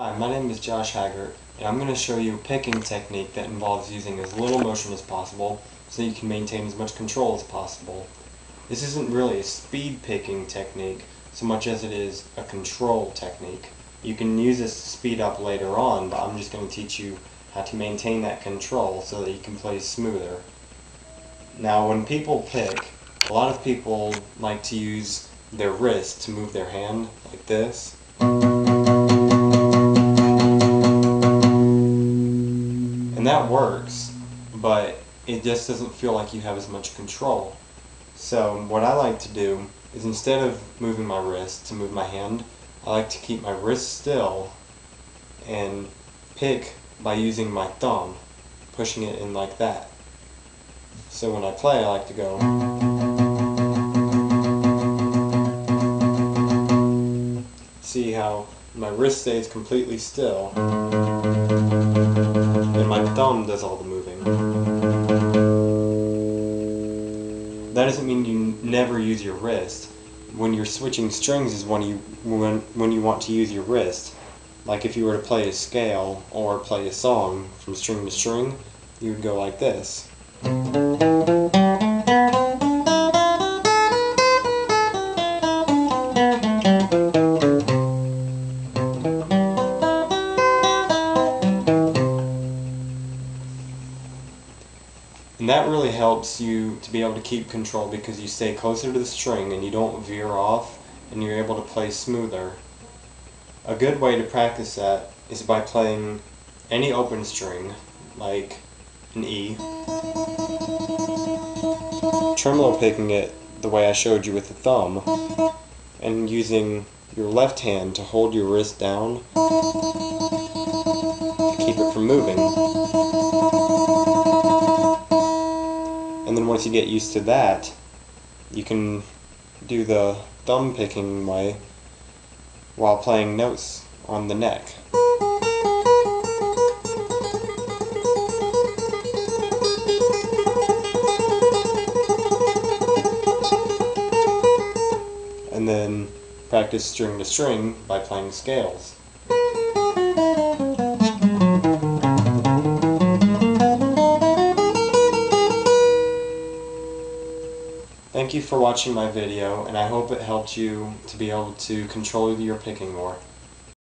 Hi, my name is Josh Haggart, and I'm going to show you a picking technique that involves using as little motion as possible so you can maintain as much control as possible. This isn't really a speed picking technique so much as it is a control technique. You can use this to speed up later on, but I'm just going to teach you how to maintain that control so that you can play smoother. Now when people pick, a lot of people like to use their wrist to move their hand like this. That works, but it just doesn't feel like you have as much control. So what I like to do is instead of moving my wrist to move my hand, I like to keep my wrist still and pick by using my thumb, pushing it in like that. So when I play, I like to go. See how my wrist stays completely still thumb does all the moving. That doesn't mean you never use your wrist. When you're switching strings is when you when when you want to use your wrist. Like if you were to play a scale or play a song from string to string, you would go like this. And that really helps you to be able to keep control because you stay closer to the string and you don't veer off and you're able to play smoother. A good way to practice that is by playing any open string, like an E, tremolo picking it the way I showed you with the thumb, and using your left hand to hold your wrist down to keep it from moving. Once you get used to that, you can do the thumb picking way while playing notes on the neck. And then practice string to string by playing scales. Thank you for watching my video, and I hope it helped you to be able to control your picking more.